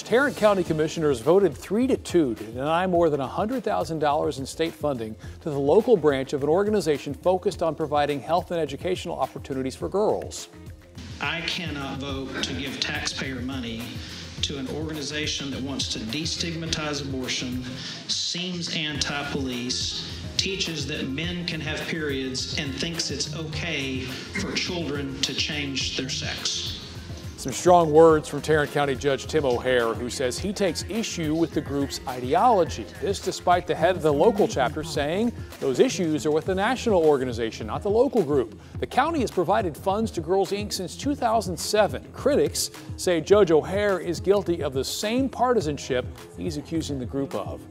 March, Tarrant County Commissioners voted 3 to 2 to deny more than $100,000 in state funding to the local branch of an organization focused on providing health and educational opportunities for girls. I cannot vote to give taxpayer money to an organization that wants to destigmatize abortion, seems anti police, teaches that men can have periods, and thinks it's okay for children to change their sex. Some strong words from Tarrant County Judge Tim O'Hare, who says he takes issue with the group's ideology. This despite the head of the local chapter saying those issues are with the national organization, not the local group. The county has provided funds to Girls Inc. since 2007. Critics say Judge O'Hare is guilty of the same partisanship he's accusing the group of.